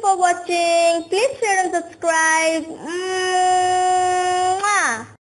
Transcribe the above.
for watching. Please share and subscribe. Mm.